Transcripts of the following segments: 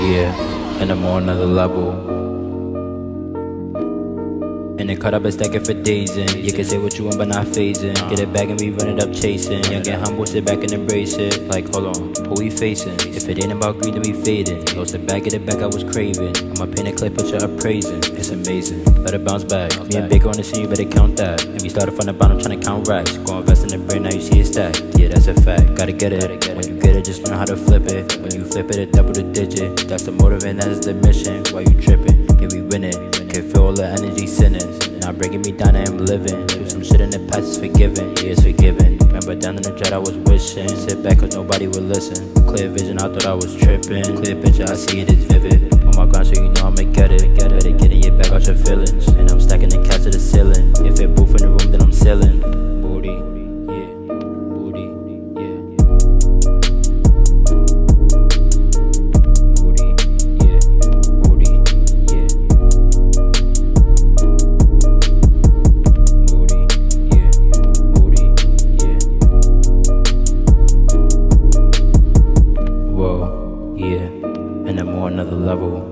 Yeah, and I'm on another level. And it cut up a stack it for days and you can say what you want but not phasing. Get it back and we run it up chasing. Young get humble, sit back and embrace it. Like, hold on, who we facing? If it ain't about greed, then we fading. Lost it back, get it back, I was craving. I'ma paint a clip, picture appraising. It's amazing. Let it bounce back. Me and Baker on the scene, you better count that. And we started from the bottom, trying to count racks. Go invest in the brain, now you see it stack. Yeah, that's a fact. Gotta get it. When you it, just learn how to flip it. When you flip it, it double the digit. That's the motive and that's the mission. Why you tripping? Yeah, we win it. Can feel all the energy sinning. Not breaking me down, I am living. Do some shit in the past, is forgiven. Yeah, it's forgiven. Remember down in the jet, I was wishing. Sit back, cause nobody would listen. Clear vision, I thought I was tripping. Clear picture, I see it is vivid. On my grind, so you know I'ma get it. Get it, get it, get back out your feelings. And I'm stacking the cash level.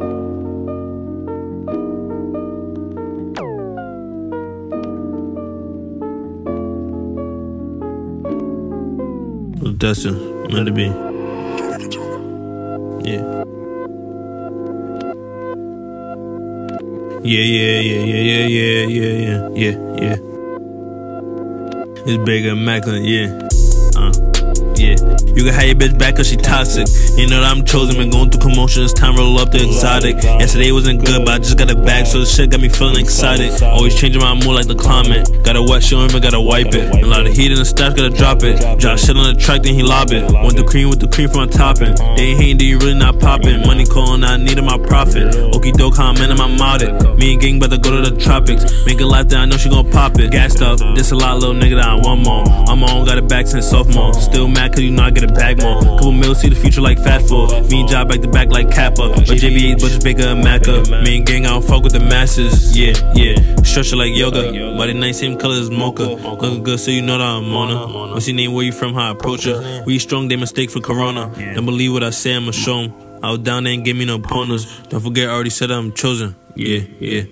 Dustin, meant to be. Yeah. Yeah, yeah, yeah, yeah, yeah, yeah, yeah, yeah, yeah. It's bigger Macklin, yeah. Uh, yeah. You can have your bitch back cause she toxic. You know that I'm chosen, been going through commotions. Time to roll up the exotic. Yesterday wasn't good, but I just got it back, so this shit got me feeling excited. Always changing my mood like the climate. Gotta wet shit, even gotta wipe it. A lot of heat in the stash, gotta drop it. Drop shit on the track, then he lob it. Want the cream with the cream from the topping. They ain't hating, then you really not popping. Money calling, I needed my profit. Okie doke, how I'm modded. Me and gang about to go to the tropics. Make a life that I know she gon' pop it. Gassed up, this a lot, little nigga that I want more. I'm on, got it back since sophomore. Still mad cause you know I get a bag more. Couple mils, see the future like fat four. Me and job back to back like Kappa. But JB8, but just bigger and Macca. Me and gang, I don't fuck with the masses. Yeah, yeah. Structure like yoga. Body nice, same color as mocha. Looking good, so you know that I'm on her. What's your name? Where you from? How I approach her? We strong, they mistake for Corona. Don't believe what I say, I'ma show 'em. I was down there and gave me no opponents. Don't forget, I already said I'm chosen. Yeah, yeah.